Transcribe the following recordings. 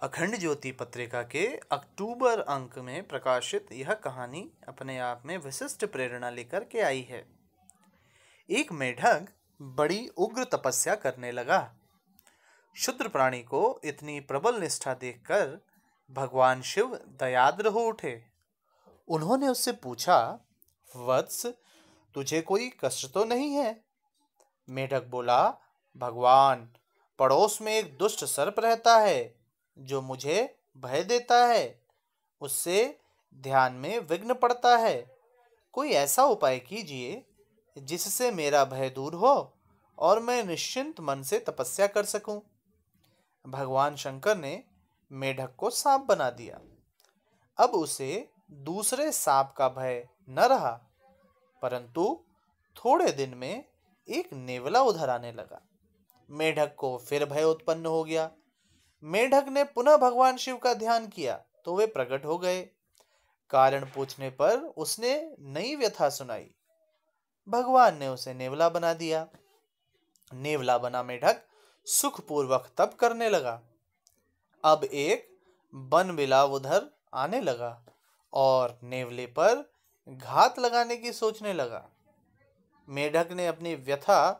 अखंड ज्योति पत्रिका के अक्टूबर अंक में प्रकाशित यह कहानी अपने आप में विशिष्ट प्रेरणा लेकर के आई है। एक मेढक बड़ी उग्र तपस्या करने लगा। शुद्र प्राणी को इतनी प्रबल निष्ठा देखकर भगवान शिव दयाद्र हो उठे। उन्होंने उससे पूछा, वत्स, तुझे कोई कष्ट तो नहीं है? मेढक बोला, भगवान, पड़ोस में एक दुष्ट सर्प रहता है। जो मुझे भय देता है, उससे ध्यान में विघ्न पड़ता है। कोई ऐसा उपाय कीजिए जिससे मेरा भय दूर हो और मैं निश्चिंत मन से तपस्या कर सकूँ। भगवान शंकर ने मेढक को सांप बना दिया। अब उसे दूसरे सांप का भय न रहा, परंतु थोड़े दिन में एक नेवला उधर आने लगा। मेढक को फिर भय उत्पन्न हो गया। मेढक ने पुनः भगवान शिव का ध्यान किया तो वे प्रकट हो गए। कारण पूछने पर उसने नई व्यथा सुनाई। भगवान ने उसे नेवला बना दिया। नेवला बना मेढक सुखपूर्वक तप करने लगा। अब एक बन बिलाव उधर आने लगा और नेवले पर घात लगाने की सोचने लगा। मेढक ने अपनी व्यथा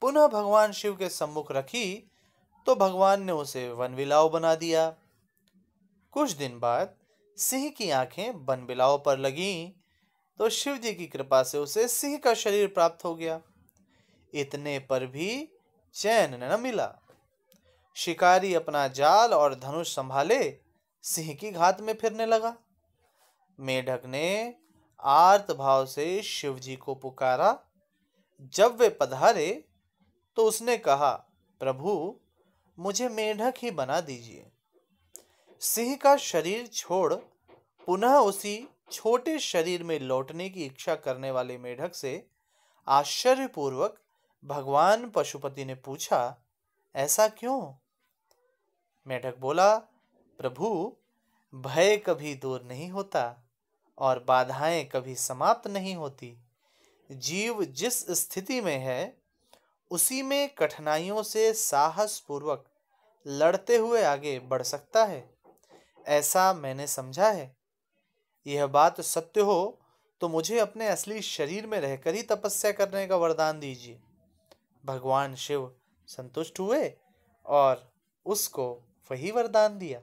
पुनः भगवान शिव के सम्मुख रखी तो भगवान ने उसे वनविलाव बना दिया। कुछ दिन बाद सिंह की आँखें बनबिलाव पर लगी तो शिव जी की कृपा से उसे सिंह का शरीर प्राप्त हो गया। इतने पर भी चैन न मिला। शिकारी अपना जाल और धनुष संभाले सिंह की घात में फिरने लगा। मेढक ने आर्त भाव से शिव जी को पुकारा, जब वे पधारे तो उसने कहा, प्रभु मुझे मेढक ही बना दीजिए। सिंह का शरीर छोड़, पुनः उसी छोटे शरीर में लौटने की इच्छा करने वाले मेढक से आश्चर्यपूर्वक भगवान पशुपति ने पूछा, ऐसा क्यों? मेढक बोला, प्रभु, भय कभी दूर नहीं होता और बाधाएँ कभी समाप्त नहीं होती। जीव जिस स्थिति में है, उसी में कठिनाइयों से साहस पूर्वक लड़ते हुए आगे बढ़ सकता है? ऐसा मैंने समझा है। यह बात सत्य हो तो मुझे अपने असली शरीर में रहकर ही तपस्या करने का वरदान दीजिए। भगवान शिव संतुष्ट हुए और उसको वही वरदान दिया।